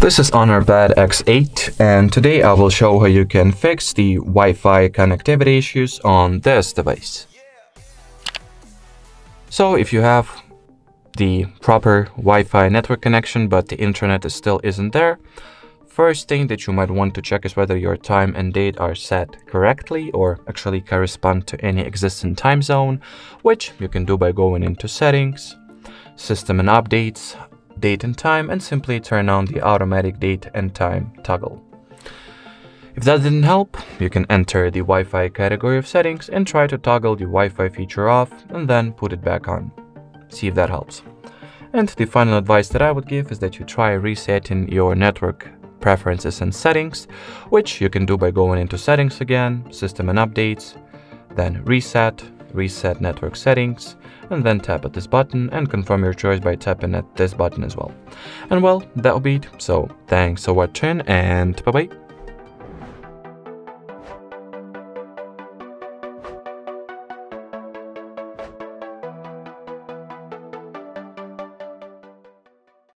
This is HONOR Pad X8 and today I will show how you can fix the Wi-Fi connectivity issues on this device. So if you have the proper Wi-Fi network connection but the internet still isn't there, first thing that you might want to check is whether your time and date are set correctly or actually correspond to any existing time zone, which you can do by going into settings, system and updates, date and time and simply turn on the automatic date and time toggle. If that didn't help, you can enter the Wi-Fi category of settings and try to toggle the Wi-Fi feature off and then put it back on. See if that helps. And the final advice that I would give is that you try resetting your network preferences and settings, which you can do by going into settings again, system and updates, then reset, reset network settings, and then tap at this button and confirm your choice by tapping at this button as well. And well, that'll be it. So thanks for watching and bye bye.